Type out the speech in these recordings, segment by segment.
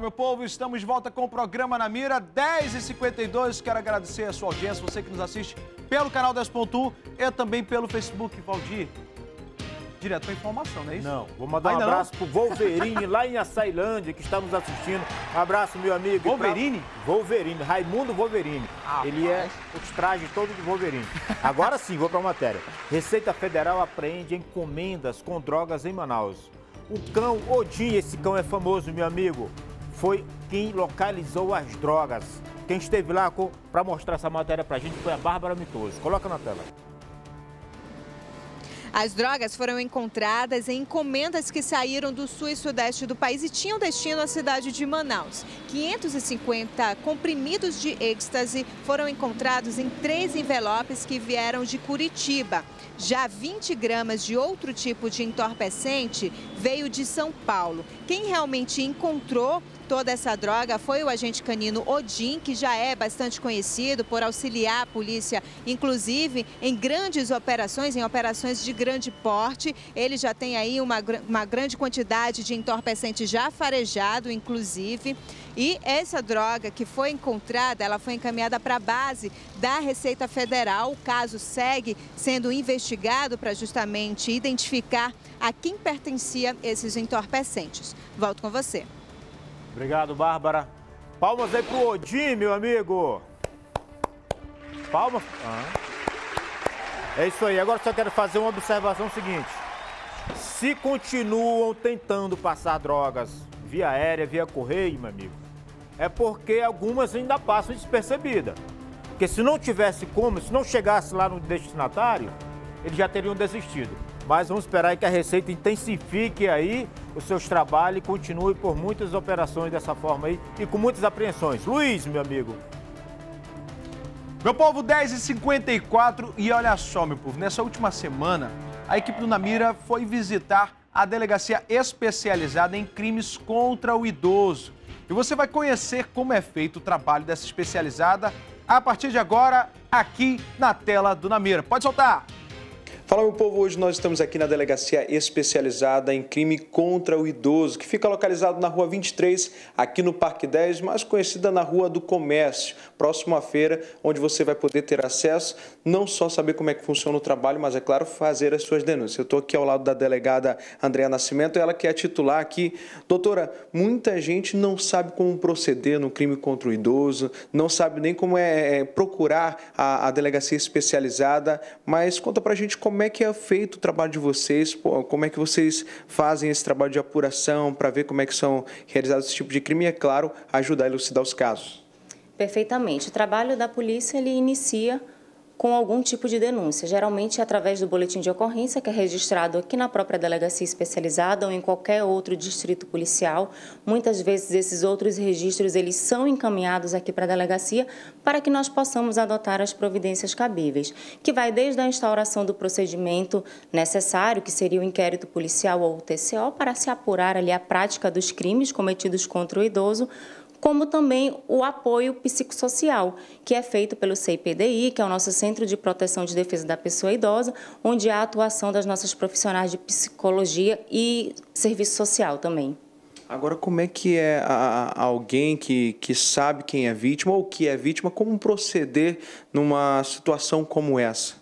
Fala, meu povo, estamos de volta com o programa Na Mira, 10h52. Quero agradecer a sua audiência, você que nos assiste pelo canal 10.1 e também pelo Facebook. Valdir, direto para informação, não é isso? Não, vou mandar Ainda um abraço não? pro Wolverine lá em Açailândia, que está nos assistindo. Um abraço, meu amigo. Wolverine? Pra... Wolverine, Raimundo Wolverine. Ah, Ele é os trajes todo de Wolverine. Agora sim, vou para a matéria. Receita Federal apreende encomendas com drogas em Manaus. O cão Odin, esse cão é famoso, meu amigo, foi quem localizou as drogas. Quem esteve lá para mostrar essa matéria para a gente foi a Bárbara Mitoso. Coloca na tela. As drogas foram encontradas em encomendas que saíram do sul e sudeste do país e tinham destino à cidade de Manaus. 550 comprimidos de êxtase foram encontrados em três envelopes que vieram de Curitiba. Já 20 gramas de outro tipo de entorpecente veio de São Paulo. Quem realmente encontrou toda essa droga foi o agente canino Odin, que já é bastante conhecido por auxiliar a polícia, inclusive em grandes operações, em operações de grande porte. Ele já tem aí uma, uma grande quantidade de entorpecente já farejado, inclusive. E essa droga que foi encontrada, ela foi encaminhada para a base da Receita Federal. O caso segue sendo investigado para justamente identificar a quem pertencia esses entorpecentes. Volto com você. Obrigado, Bárbara. Palmas aí pro Odin, meu amigo. Palmas. É isso aí. Agora só quero fazer uma observação seguinte. Se continuam tentando passar drogas via aérea, via correio, meu amigo, é porque algumas ainda passam despercebidas. Porque se não tivesse como, se não chegasse lá no destinatário, eles já teriam desistido. Mas vamos esperar que a Receita intensifique aí os seus trabalhos e continue por muitas operações dessa forma aí e com muitas apreensões. Luiz, meu amigo. Meu povo, 10h54 e olha só, meu povo, nessa última semana, a equipe do Namira foi visitar a delegacia especializada em crimes contra o idoso. E você vai conhecer como é feito o trabalho dessa especializada a partir de agora, aqui na tela do Namira. Pode soltar! Fala, meu povo. Hoje nós estamos aqui na delegacia especializada em crime contra o idoso, que fica localizado na rua 23, aqui no Parque 10, mais conhecida na Rua do Comércio, próximo à feira, onde você vai poder ter acesso, não só saber como é que funciona o trabalho, mas, é claro, fazer as suas denúncias. Eu estou aqui ao lado da delegada Andréa Nascimento, ela que é titular aqui. Doutora, muita gente não sabe como proceder no crime contra o idoso, não sabe nem como é, é procurar a, a delegacia especializada, mas conta pra gente como como é que é feito o trabalho de vocês, como é que vocês fazem esse trabalho de apuração para ver como é que são realizados esse tipo de crime e, é claro, ajudar a elucidar os casos. Perfeitamente. O trabalho da polícia ele inicia com algum tipo de denúncia, geralmente através do boletim de ocorrência, que é registrado aqui na própria delegacia especializada ou em qualquer outro distrito policial. Muitas vezes esses outros registros eles são encaminhados aqui para a delegacia para que nós possamos adotar as providências cabíveis, que vai desde a instauração do procedimento necessário, que seria o inquérito policial ou o TCO, para se apurar ali a prática dos crimes cometidos contra o idoso, como também o apoio psicossocial, que é feito pelo CIPDI, que é o nosso Centro de Proteção de Defesa da Pessoa Idosa, onde há a atuação das nossas profissionais de psicologia e serviço social também. Agora, como é que é a, a alguém que, que sabe quem é vítima ou que é vítima, como proceder numa situação como essa?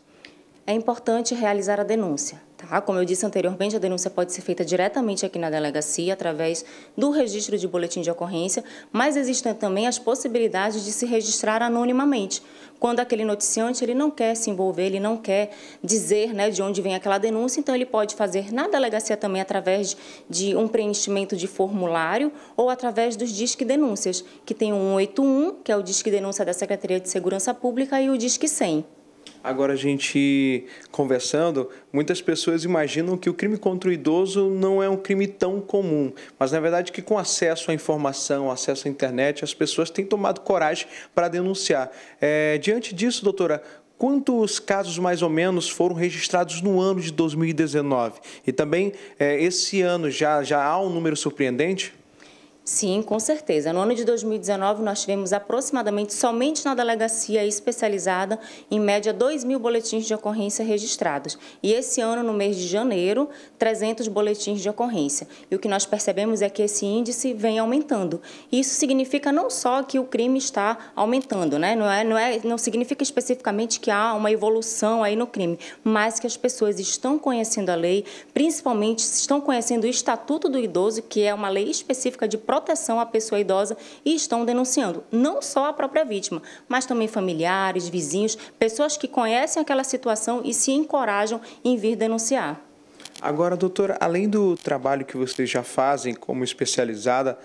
É importante realizar a denúncia. Tá? Como eu disse anteriormente, a denúncia pode ser feita diretamente aqui na delegacia, através do registro de boletim de ocorrência, mas existem também as possibilidades de se registrar anonimamente. Quando aquele noticiante ele não quer se envolver, ele não quer dizer né, de onde vem aquela denúncia, então ele pode fazer na delegacia também através de um preenchimento de formulário ou através dos Disque Denúncias, que tem o 181, que é o Disque Denúncia da Secretaria de Segurança Pública, e o Disque 100. Agora, a gente conversando, muitas pessoas imaginam que o crime contra o idoso não é um crime tão comum, mas na verdade que com acesso à informação, acesso à internet, as pessoas têm tomado coragem para denunciar. É, diante disso, doutora, quantos casos mais ou menos foram registrados no ano de 2019? E também, é, esse ano já, já há um número surpreendente? Sim, com certeza. No ano de 2019, nós tivemos aproximadamente, somente na delegacia especializada, em média 2 mil boletins de ocorrência registrados. E esse ano, no mês de janeiro, 300 boletins de ocorrência. E o que nós percebemos é que esse índice vem aumentando. Isso significa não só que o crime está aumentando, né? não, é, não, é, não significa especificamente que há uma evolução aí no crime, mas que as pessoas estão conhecendo a lei, principalmente estão conhecendo o Estatuto do Idoso, que é uma lei específica de proteção proteção à pessoa idosa e estão denunciando não só a própria vítima, mas também familiares, vizinhos, pessoas que conhecem aquela situação e se encorajam em vir denunciar. Agora, doutora, além do trabalho que vocês já fazem como especializada,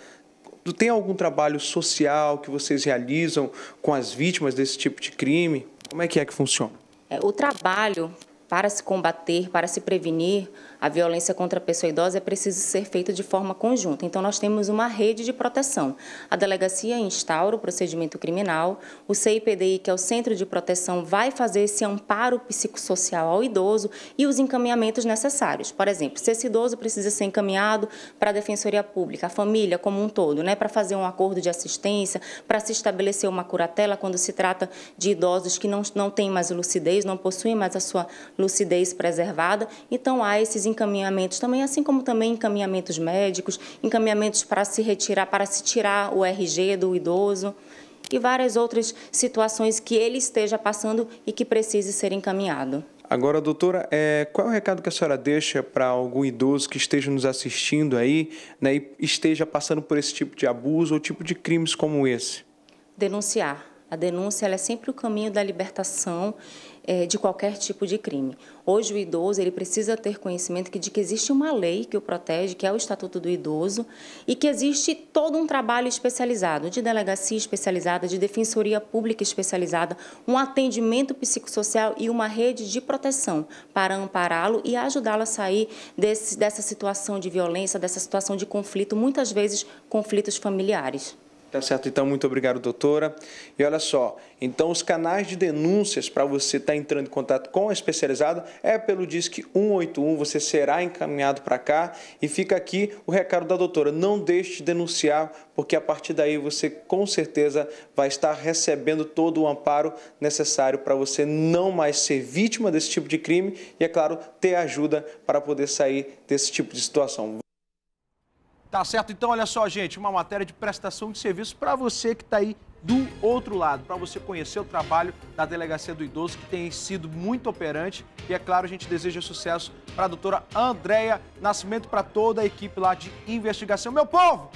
tem algum trabalho social que vocês realizam com as vítimas desse tipo de crime? Como é que é que funciona? É, o trabalho para se combater, para se prevenir a violência contra a pessoa idosa, é preciso ser feito de forma conjunta. Então, nós temos uma rede de proteção. A delegacia instaura o procedimento criminal, o CIPDI, que é o Centro de Proteção, vai fazer esse amparo psicossocial ao idoso e os encaminhamentos necessários. Por exemplo, se esse idoso precisa ser encaminhado para a Defensoria Pública, a família como um todo, né, para fazer um acordo de assistência, para se estabelecer uma curatela quando se trata de idosos que não, não têm mais lucidez, não possuem mais a sua lucidez preservada. Então, há esses encaminhamentos também, assim como também encaminhamentos médicos, encaminhamentos para se retirar, para se tirar o RG do idoso e várias outras situações que ele esteja passando e que precise ser encaminhado. Agora, doutora, é, qual é o recado que a senhora deixa para algum idoso que esteja nos assistindo aí né, e esteja passando por esse tipo de abuso ou tipo de crimes como esse? Denunciar. A denúncia é sempre o caminho da libertação é, de qualquer tipo de crime. Hoje o idoso ele precisa ter conhecimento de que existe uma lei que o protege, que é o Estatuto do Idoso, e que existe todo um trabalho especializado, de delegacia especializada, de defensoria pública especializada, um atendimento psicossocial e uma rede de proteção para ampará-lo e ajudá-lo a sair desse, dessa situação de violência, dessa situação de conflito, muitas vezes conflitos familiares. Tá certo, então muito obrigado, doutora. E olha só, então os canais de denúncias para você estar tá entrando em contato com a especializada é pelo Disque 181, você será encaminhado para cá e fica aqui o recado da doutora, não deixe de denunciar, porque a partir daí você com certeza vai estar recebendo todo o amparo necessário para você não mais ser vítima desse tipo de crime e, é claro, ter ajuda para poder sair desse tipo de situação. Tá certo? Então, olha só, gente, uma matéria de prestação de serviço para você que está aí do outro lado, para você conhecer o trabalho da Delegacia do Idoso, que tem sido muito operante. E, é claro, a gente deseja sucesso para a doutora Andréia Nascimento, para toda a equipe lá de investigação. Meu povo,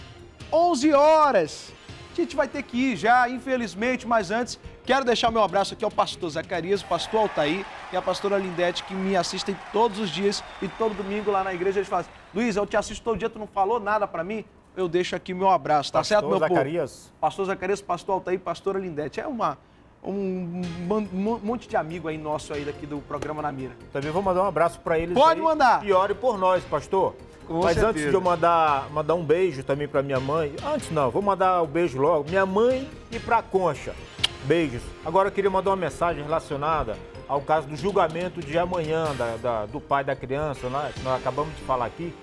11 horas. A gente vai ter que ir já, infelizmente, mas antes Quero deixar meu abraço aqui ao pastor Zacarias, pastor Altair e a pastora Lindete, que me assistem todos os dias e todo domingo lá na igreja. Eles falam, Luiz, eu te assisto todo dia, tu não falou nada para mim? Eu deixo aqui meu abraço, tá pastor certo, meu Zacarias. povo? Pastor Zacarias, pastor Altair, pastora Lindete. É uma, um, um, monte de amigo aí nosso aí daqui do programa Na Mira. Também vou mandar um abraço para eles Pode aí, mandar. E ore por nós, pastor. Com Mas certeza. antes de eu mandar, mandar um beijo também para minha mãe, antes não, vou mandar o um beijo logo, minha mãe e para Concha. Beijos. Agora eu queria mandar uma mensagem relacionada ao caso do julgamento de amanhã da, da, do pai da criança, né, que nós acabamos de falar aqui.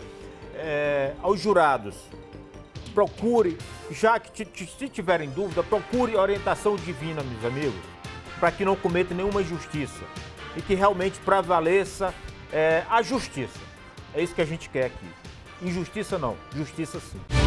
É, aos jurados, procure, já que se tiverem dúvida, procure orientação divina, meus amigos, para que não cometa nenhuma injustiça e que realmente prevaleça é, a justiça. É isso que a gente quer aqui. Injustiça não, justiça sim.